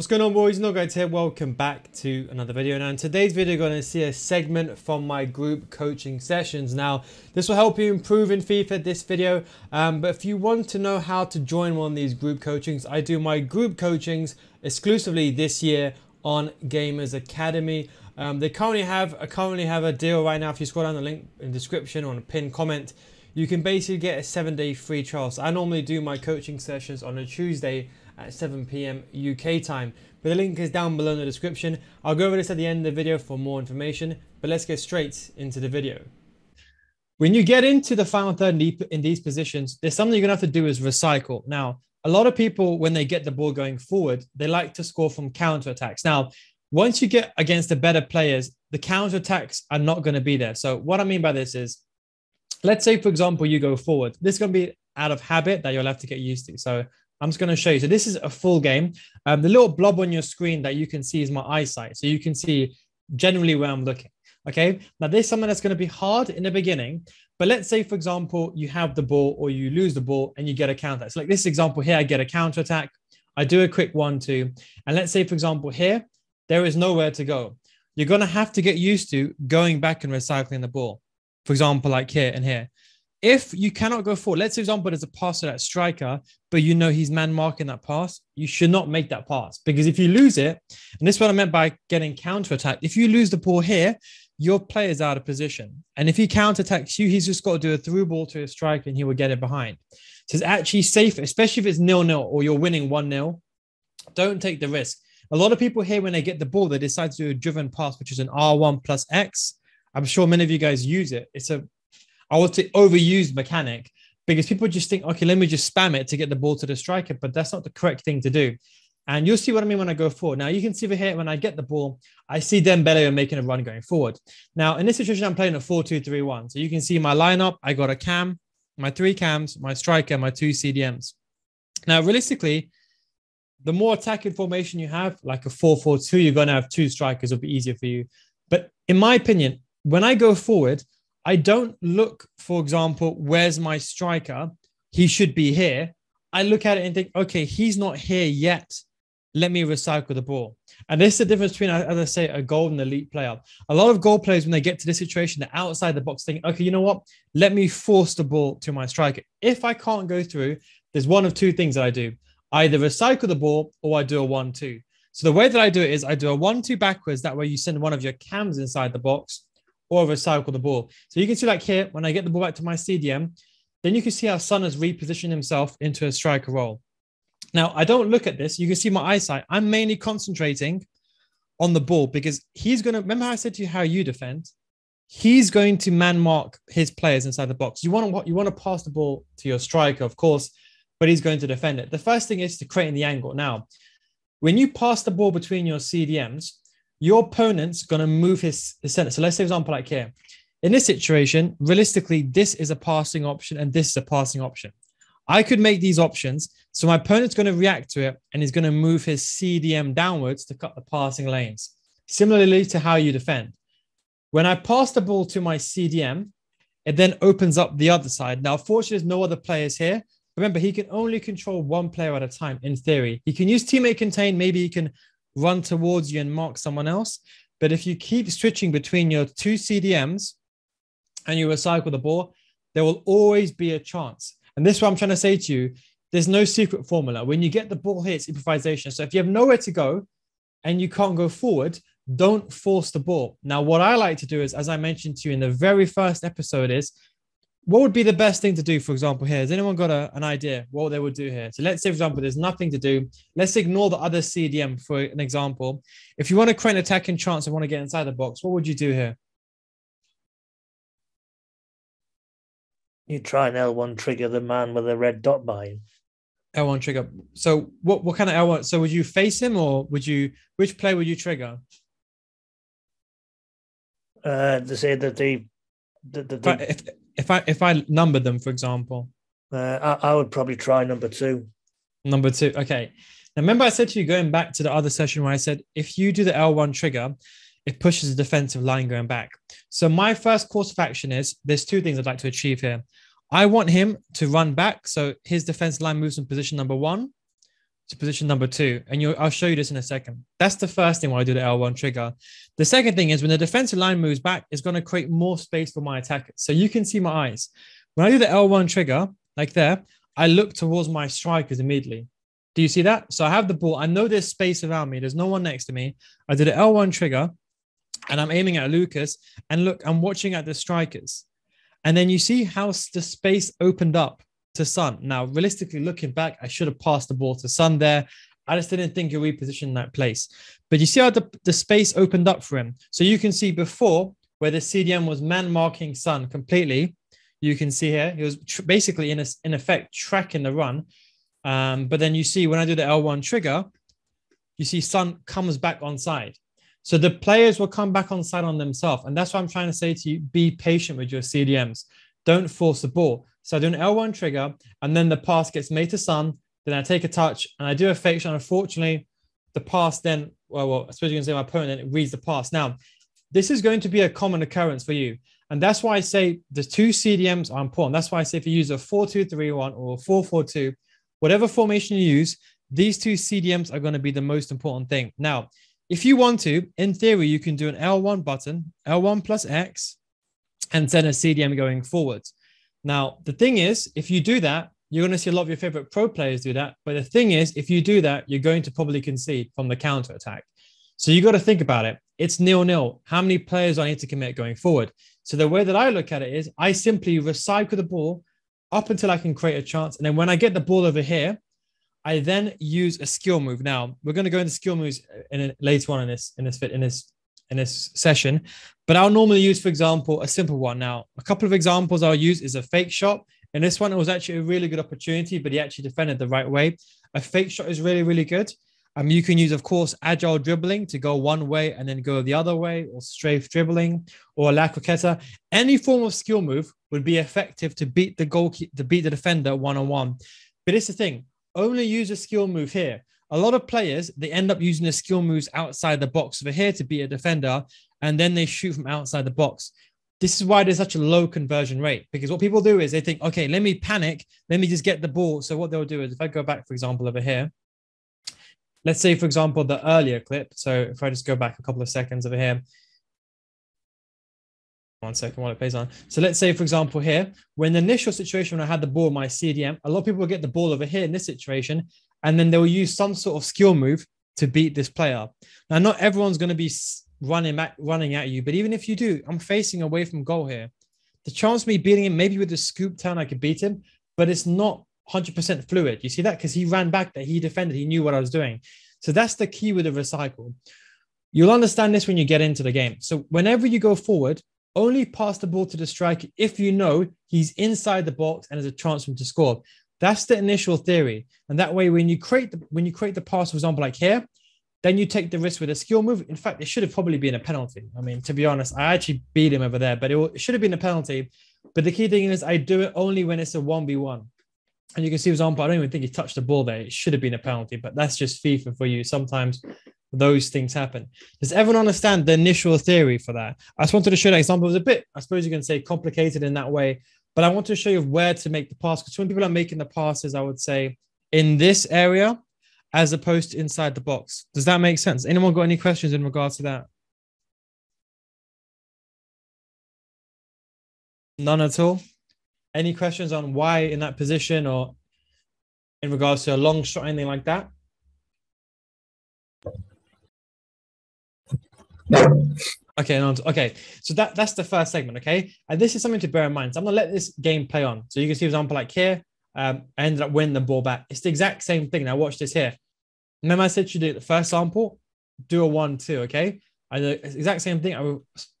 What's going on boys, NealGuides here, welcome back to another video. Now in today's video you're going to see a segment from my group coaching sessions. Now this will help you improve in FIFA this video, um, but if you want to know how to join one of these group coachings, I do my group coachings exclusively this year on Gamers Academy. Um, they currently have, I currently have a deal right now, if you scroll down the link in the description or in a pinned comment, you can basically get a seven day free trial. So I normally do my coaching sessions on a Tuesday at 7 p.m. UK time. But the link is down below in the description. I'll go over this at the end of the video for more information, but let's get straight into the video. When you get into the final third in these positions, there's something you're gonna have to do is recycle. Now, a lot of people, when they get the ball going forward, they like to score from counter attacks. Now, once you get against the better players, the counter attacks are not going to be there. So, what I mean by this is, let's say, for example, you go forward. This is going to be out of habit that you'll have to get used to. So, I'm just going to show you. So this is a full game. Um, the little blob on your screen that you can see is my eyesight. So you can see generally where I'm looking. Okay. Now there's something that's going to be hard in the beginning. But let's say, for example, you have the ball or you lose the ball and you get a counter. So like this example here, I get a counter attack. I do a quick one, two. And let's say, for example, here, there is nowhere to go. You're going to have to get used to going back and recycling the ball. For example, like here and here if you cannot go forward, let's say, example, there's a pass to that striker, but you know he's man marking that pass, you should not make that pass because if you lose it, and this is what I meant by getting counter attack. if you lose the ball here, your player's out of position. And if he counter attacks you, he's just got to do a through ball to a striker and he will get it behind. So it's actually safer, especially if it's nil nil or you're winning 1 0. Don't take the risk. A lot of people here, when they get the ball, they decide to do a driven pass, which is an R1 plus X. I'm sure many of you guys use it. It's a I would say overused mechanic because people just think, okay, let me just spam it to get the ball to the striker, but that's not the correct thing to do. And you'll see what I mean when I go forward. Now you can see over here when I get the ball, I see Dembele making a run going forward. Now in this situation, I'm playing a 4-2-3-1. So you can see my lineup. I got a cam, my three cams, my striker, my two CDMs. Now realistically, the more attacking formation you have, like a 4-4-2, you're going to have two strikers. It'll be easier for you. But in my opinion, when I go forward, I don't look, for example, where's my striker? He should be here. I look at it and think, okay, he's not here yet. Let me recycle the ball. And this is the difference between, as I say, a goal and elite player. A lot of goal players, when they get to this situation, they're outside the box thinking, okay, you know what? Let me force the ball to my striker. If I can't go through, there's one of two things that I do. Either recycle the ball or I do a one-two. So the way that I do it is I do a one-two backwards. That way you send one of your cams inside the box or recycle the ball. So you can see like here, when I get the ball back to my CDM, then you can see how Son has repositioned himself into a striker role. Now, I don't look at this. You can see my eyesight. I'm mainly concentrating on the ball because he's going to, remember how I said to you how you defend? He's going to man mark his players inside the box. You want to, what you want to pass the ball to your striker, of course, but he's going to defend it. The first thing is to create the angle. Now, when you pass the ball between your CDMs, your opponent's going to move his, his center. So let's say, example, like here. In this situation, realistically, this is a passing option and this is a passing option. I could make these options. So my opponent's going to react to it and he's going to move his CDM downwards to cut the passing lanes. Similarly to how you defend. When I pass the ball to my CDM, it then opens up the other side. Now, fortunately, there's no other players here. Remember, he can only control one player at a time in theory. He can use teammate contain. Maybe he can run towards you and mark someone else. But if you keep switching between your two CDMs and you recycle the ball, there will always be a chance. And this is what I'm trying to say to you. There's no secret formula. When you get the ball here, it's improvisation. So if you have nowhere to go and you can't go forward, don't force the ball. Now, what I like to do is, as I mentioned to you in the very first episode, is what would be the best thing to do, for example, here? Has anyone got a, an idea what they would do here? So let's say, for example, there's nothing to do. Let's ignore the other CDM for an example. If you want to create an attacking chance and want to get inside the box, what would you do here? You try an L1 trigger the man with a red dot by him. L1 trigger. So what, what kind of L1? So would you face him or would you, which play would you trigger? Uh, to say that the, the, the, the if, if I if I numbered them, for example, uh, I, I would probably try number two. Number two. Okay. Now, remember, I said to you going back to the other session where I said if you do the L1 trigger, it pushes the defensive line going back. So my first course of action is there's two things I'd like to achieve here. I want him to run back, so his defense line moves in position number one. To position number two. And you I'll show you this in a second. That's the first thing when I do the L1 trigger. The second thing is when the defensive line moves back, it's going to create more space for my attackers. So you can see my eyes. When I do the L1 trigger, like there, I look towards my strikers immediately. Do you see that? So I have the ball. I know there's space around me. There's no one next to me. I did an L1 trigger and I'm aiming at Lucas. And look, I'm watching at the strikers. And then you see how the space opened up to Son. Now, realistically, looking back, I should have passed the ball to Son there. I just didn't think he repositioned that place. But you see how the, the space opened up for him. So you can see before where the CDM was man marking Son completely. You can see here he was tr- basically in a, in effect tracking the run. Um, but then you see when I do the L1 trigger, you see Son comes back on side. So the players will come back on side on themselves. And that's what I'm trying to say to you be patient with your CDMs. Don't force the ball. So I do an L1 trigger, and then the pass gets made to Son. Then I take a touch and I do a fake shot. Unfortunately, the pass then, well, well I suppose you can say my opponent then reads the pass. Now, this is going to be a common occurrence for you. And that's why I say the two CDMs are important. That's why I say if you use a 4 2 3 1 or 4 4 2, whatever formation you use, these two CDMs are going to be the most important thing. Now, if you want to, in theory, you can do an L1 button, L1 plus X, and send a CDM going forwards. Now, the thing is, if you do that, you're going to see a lot of your favorite pro players do that. But the thing is, if you do that, you're going to probably concede from the counter attack. So you got to think about it. It's nil nil. How many players do I need to commit going forward? So the way that I look at it is I simply recycle the ball up until I can create a chance. And then when I get the ball over here, I then use a skill move. Now we're going to go into skill moves in a, later on in this in this fit in this in this session. But I'll normally use, for example, a simple one. Now, a couple of examples I'll use is a fake shot. In this one, it was actually a really good opportunity, but he actually defended the right way. A fake shot is really, really good. Um, you can use, of course, agile dribbling to go one way and then go the other way, or strafe dribbling, or la croqueta. Any form of skill move would be effective to beat the goal, to beat the defender one on one. But it's the thing: only use a skill move here a lot of players they end up using the skill moves outside the box over here to beat a defender, and then they shoot from outside the box. This is why there's such a low conversion rate because what people do is they think, okay, let me panic, let me just get the ball. So what they'll do is if I go back, for example, over here, let's say, for example, the earlier clip. So if I just go back a couple of seconds over here, one second while it plays on. So let's say, for example, here, when the initial situation when I had the ball, my CDM, a lot of people get the ball over here in this situation, and then they'll use some sort of skill move to beat this player. Now, not everyone's going to be running at running at you, but even if you do, I'm facing away from goal here. The chance me beating him, maybe with the scoop turn, I could beat him, but it's not 100% fluid. You see that because he ran back there, he defended, he knew what I was doing. So that's the key with the recycle. You'll understand this when you get into the game. So whenever you go forward, only pass the ball to the striker if you know he's inside the box and there's a chance for him to score. That's the initial theory. And that way, when you create the when you create the pass, for example, like here, then you take the risk with a skill move. In fact, it should have probably been a penalty. I mean, to be honest, I actually beat him over there, but it, it should have been a penalty. But the key thing is, I do it only when it's a one v one. And you can see, for example, I don't even think he touched the ball there. It should have been a penalty, but that's just FIFA for you. Sometimes those things happen. Does everyone understand the initial theory for that? I just wanted to show that example. It was a bit, I suppose you can say, complicated in that way, but I want to show you where to make the pass because when people are making the passes, I would say in this area as opposed to inside the box. Does that make sense? Anyone got any questions in regards to that? None at all. Any questions on why in that position or in regards to a long shot, anything like that? Okay, no, okay. So that that's the first segment. Okay, and this is something to bear in mind. So I'm gonna let this game play on. So you can see, for example, like here, um, I ended up winning the ball back. It's the exact same thing. Now watch this here. Remember, I said you do the first sample, do a one two. Okay, I do the exact same thing. I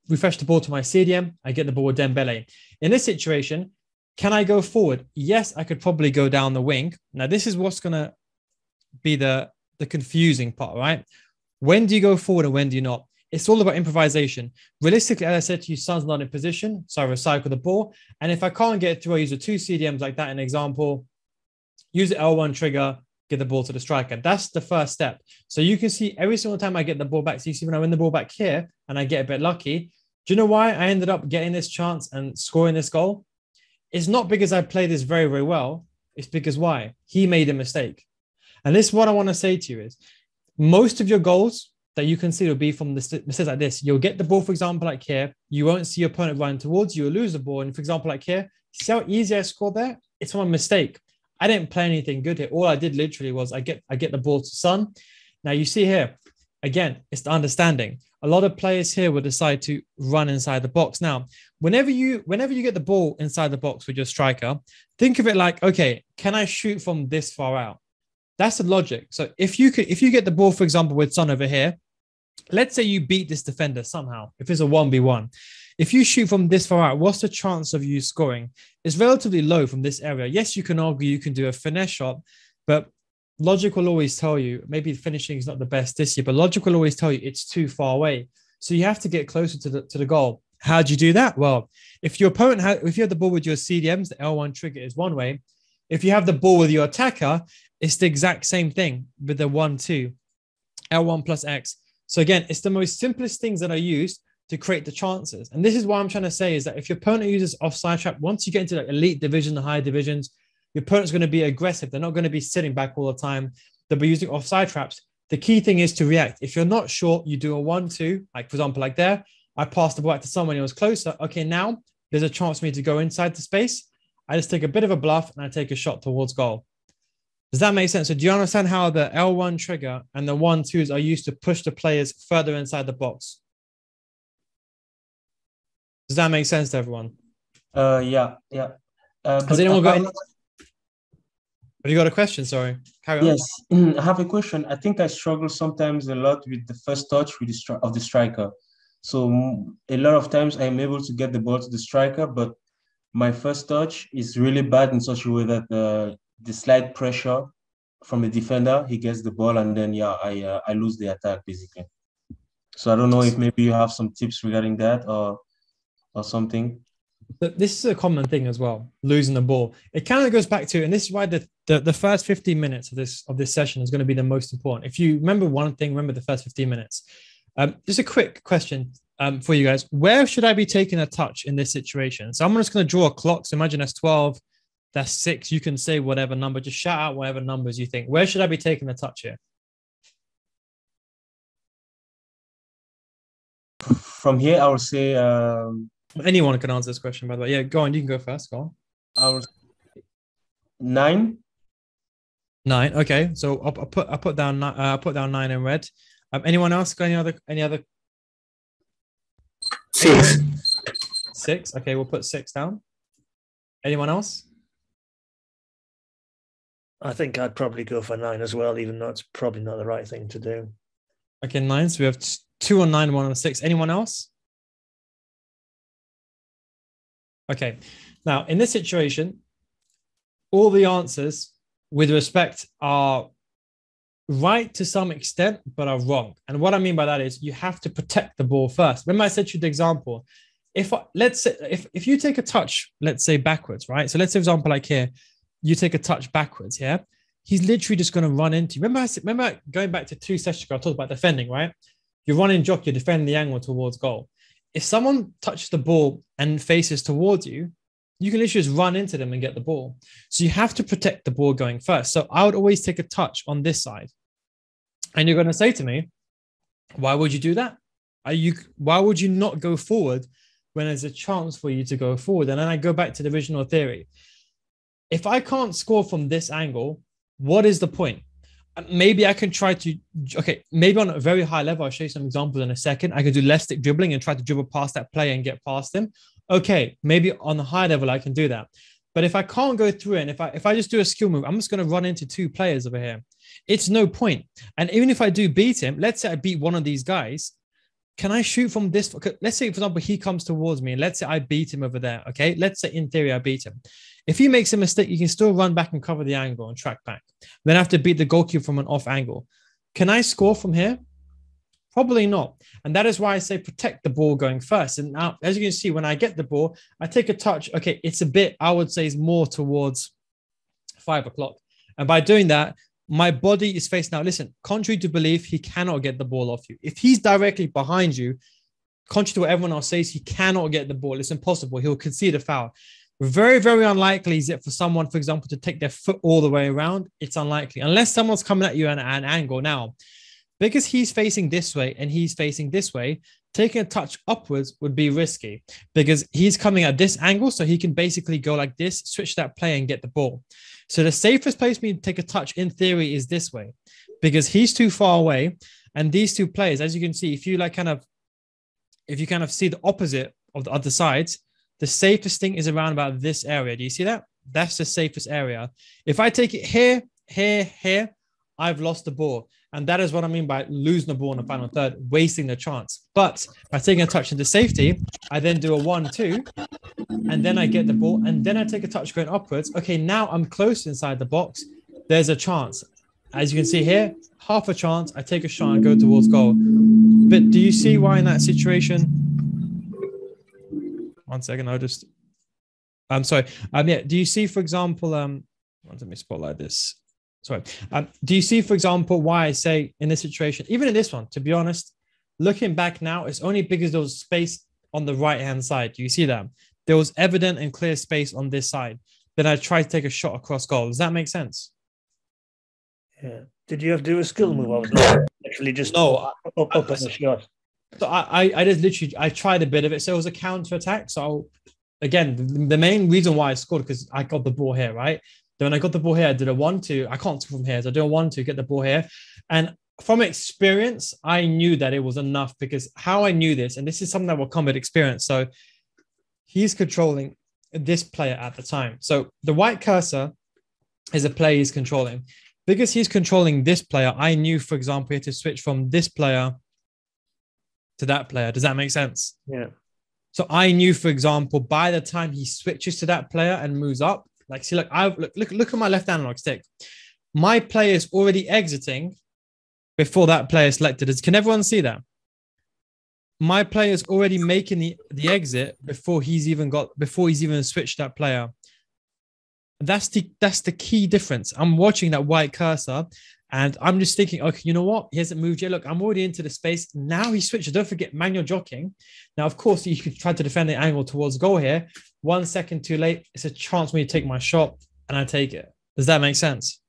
refresh the ball to my CDM. I get the ball with Dembele. In this situation, can I go forward? Yes, I could probably go down the wing. Now this is what's gonna be the the confusing part, right? When do you go forward and when do you not? It's all about improvisation. Realistically, as I said to you, Son's not in position, so I recycle the ball. And if I can't get through, I use the two CDMs like that. An example, use the L1 trigger, get the ball to the striker. That's the first step. So you can see every single time I get the ball back. So you see when I win the ball back here and I get a bit lucky. Do you know why I ended up getting this chance and scoring this goal? It's not because I played this very, very well. It's because why? He made a mistake. And this is what I want to say to you is most of your goals that you can see will be from the mistakes like this. You'll get the ball, for example, like here. You won't see your opponent running towards you. You'll lose the ball. And for example, like here, see how easy I scored there? It's from a mistake. I didn't play anything good here. All I did literally was I get I get the ball to Son. Now you see here, again, it's the understanding. A lot of players here will decide to run inside the box. Now, whenever you whenever you get the ball inside the box with your striker, think of it like, okay, can I shoot from this far out? That's the logic. So if you could, if you get the ball, for example, with Son over here, let's say you beat this defender somehow. If it's a one v one, if you shoot from this far out, what's the chance of you scoring? It's relatively low from this area. Yes, you can argue you can do a finesse shot, but logic will always tell you maybe finishing is not the best this year, but logic will always tell you it's too far away. So you have to get closer to the to the goal. How do you do that? Well, if your opponent has, if you have the ball with your CDMs, the L1 trigger is one way. If you have the ball with your attacker, it's the exact same thing with the one two, L1 plus X. So again, it's the most simplest things that are used to create the chances. And this is what I'm trying to say is that if your opponent uses offside trap, once you get into like elite division, the higher divisions, your opponent's going to be aggressive. They're not going to be sitting back all the time. They'll be using offside traps. The key thing is to react. If you're not sure, you do a one-two, like for example, like there. I passed the ball to someone who was closer. Okay, now there's a chance for me to go inside the space. I just take a bit of a bluff and I take a shot towards goal. Does that make sense? So do you understand how the L1 trigger and the one twos are used to push the players further inside the box? Does that make sense to everyone? Uh, yeah, yeah. Uh, Has anyone got any? Have you got a question? Sorry. Carry on. Yes, I have a question. I think I struggle sometimes a lot with the first touch with the of the striker. So a lot of times I'm able to get the ball to the striker, but my first touch is really bad in such a way that uh, the slight pressure from the defender, he gets the ball, and then yeah, I uh, I lose the attack basically. So I don't know if maybe you have some tips regarding that or or something. But this is a common thing as well, losing the ball. It kind of goes back to, and this is why the, the, the first 15 minutes of this of this session is going to be the most important. If you remember one thing, remember the first 15 minutes. Um, just a quick question um, for you guys. Where should I be taking a touch in this situation? So I'm just going to draw a clock. So imagine that's 12, that's six. You can say whatever number, just shout out whatever numbers you think. Where should I be taking a touch here? From here, I would say um, Anyone can answer this question, by the way. Yeah, go on. You can go first. Go on. Our nine. Nine. Okay, so I'll, I'll put I put down uh, I'll put down nine in red. Um, anyone else got any other any other? Six. Six. Okay, we'll put six down. Anyone else? I think I'd probably go for nine as well, even though it's probably not the right thing to do. Okay, nine. So we have two on nine, one on six. Anyone else? Okay. Now, in this situation, all the answers with respect are right to some extent, but are wrong. And what I mean by that is you have to protect the ball first. Remember, I said you the example. If let's say if, if you take a touch, let's say backwards, right? So let's say, example, like here, you take a touch backwards here. Yeah? He's literally just going to run into you. Remember, I said, remember going back to two sessions ago, I talked about defending, right? You're running jock, you're defending the angle towards goal. If someone touches the ball and faces towards you, you can literally just run into them and get the ball. So you have to protect the ball going first. So I would always take a touch on this side. And you're going to say to me, why would you do that? Are you why would you not go forward when there's a chance for you to go forward? And then I go back to the original theory. If I can't score from this angle, what is the point? Maybe I can try to okay, maybe on a very high level. I'll show you some examples in a second. I can do left stick dribbling and try to dribble past that player and get past him okay, maybe on the high level I can do that. But if I can't go through and if I if I just do a skill move, I'm just going to run into two players over here. It's no point. And even if I do beat him, let's say I beat one of these guys, can I shoot from this? Let's say, for example, he comes towards me, and let's say I beat him over there. Okay, let's say in theory I beat him. If he makes a mistake, you can still run back and cover the angle and track back. Then I have to beat the goalkeeper from an off angle. Can I score from here? Probably not. And that is why I say protect the ball going first. And now, as you can see, when I get the ball, I take a touch. Okay, it's a bit, I would say, is more towards five o'clock. And by doing that, my body is facing now. Listen, contrary to belief, he cannot get the ball off you. If he's directly behind you, contrary to what everyone else says, he cannot get the ball. It's impossible. He'll concede a foul. Very, very unlikely is it for someone, for example, to take their foot all the way around. It's unlikely unless someone's coming at you at an angle. Now, because he's facing this way and he's facing this way, taking a touch upwards would be risky because he's coming at this angle. So he can basically go like this, switch that play and get the ball. So the safest place for me to take a touch in theory is this way because he's too far away. And these two players, as you can see, if you like kind of, if you kind of see the opposite of the other sides, the safest thing is around about this area. Do you see that? That's the safest area. If I take it here, here, here, I've lost the ball. And that is what I mean by losing the ball in the final third, wasting the chance. But by taking a touch into safety, I then do a one, two, and then I get the ball, and then I take a touch going upwards. Okay, now I'm close inside the box. There's a chance. As you can see here, half a chance. I take a shot and go towards goal. But do you see why in that situation? One second, I'll just. I'm sorry. Um, yeah. Do you see, for example, um, let me spotlight this sorry. Um, do you see, for example, why I say in this situation, even in this one, to be honest, looking back now, it's only because there was space on the right hand side. Do you see that? There was evident and clear space on this side. Then I tried to take a shot across goal. Does that make sense? Yeah. Did you have to do a skill move? I was not actually just no, up, up, up the shot. So I, I, I just literally I tried a bit of it. So it was a counter attack. So again, the, the main reason why I scored because I got the ball here, right? Then when I got the ball here, I did a one two. I can't from here, so I do a one two, get the ball here, and from experience, I knew that it was enough because how I knew this, and this is something that will come with experience. So he's controlling this player at the time. So the white cursor is a player he's controlling. Because he's controlling this player, I knew, for example, he had to switch from this player to that player. Does that make sense? Yeah. So I knew, for example, by the time he switches to that player and moves up, like, see, look, I look, look, look at my left analog stick. My player is already exiting before that player selected is. Can everyone see that? My player is already making the, the exit before he's even got before he's even switched that player. That's the that's the key difference. I'm watching that white cursor and I'm just thinking, okay, you know what? He hasn't moved yet. Look, I'm already into the space. Now he switches. Don't forget manual jockeying. Now, of course, you could try to defend the angle towards goal here. One second too late. It's a chance for me to take my shot, and I take it. Does that make sense?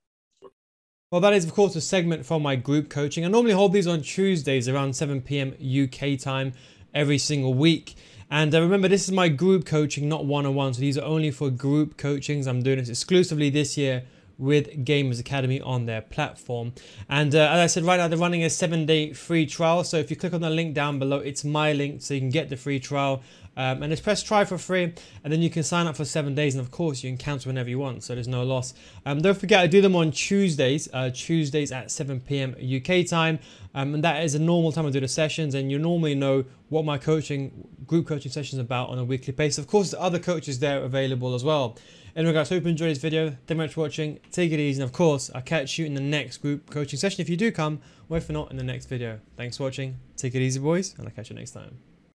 Well, that is, of course, a segment from my group coaching. I normally hold these on Tuesdays around 7 p.m. UK time every single week. And uh, remember, this is my group coaching, not one on one. So these are only for group coachings. I'm doing this exclusively this year with Gamers Academy on their platform. And uh, as I said, right now they're running a seven day free trial. So if you click on the link down below, it's my link so you can get the free trial. Um, and just press try for free and then you can sign up for seven days and of course you can cancel whenever you want so there's no loss um, don't forget I do them on Tuesdays uh, Tuesdays at 7 p.m. UK time um, and that is a normal time I do the sessions and you normally know what my coaching group coaching sessions about on a weekly basis of course the other coaches there available as well Anyway guys, hope you enjoyed this video. Thank you much for watching. Take it easy and of course I'll catch you in the next group coaching session if you do come or if not in the next video. Thanks for watching. Take it easy boys and I'll catch you next time.